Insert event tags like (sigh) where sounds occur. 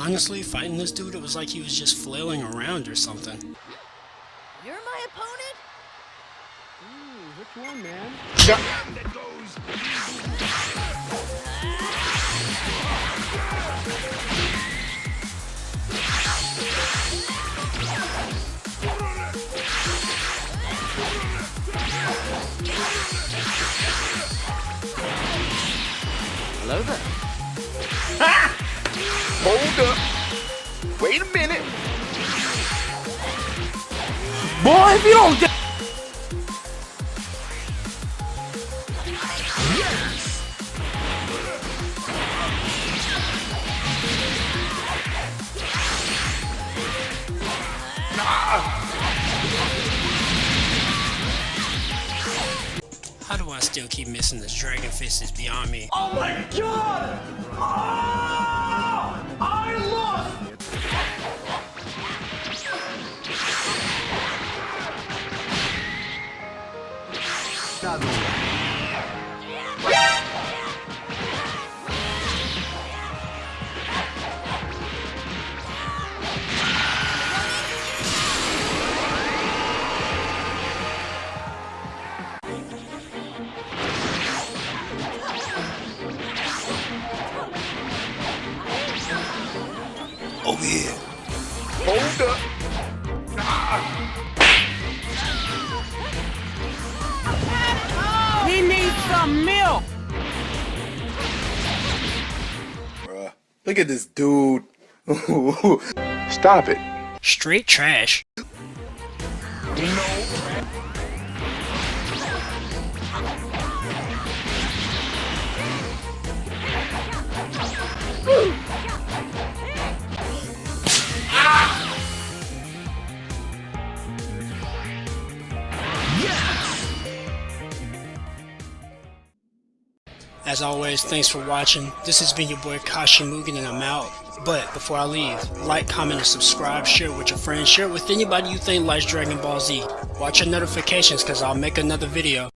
Honestly, fighting this dude, it was like he was just flailing around or something. You're my opponent? Ooh, which one, man? Hello there. Hold up. Wait a minute. Boy, if you don't get How do I still keep missing this Dragon Fist is beyond me. Oh my god! Oh yeah. Hold up. he some milk. Bruh. Look at this dude. (laughs) Stop it. Straight trash. As always, thanks for watching. This has been your boy Kashi Mugen and I'm out. But before I leave, like, comment, and subscribe, share it with your friends, share it with anybody you think likes Dragon Ball Z. Watch your notifications cause I'll make another video.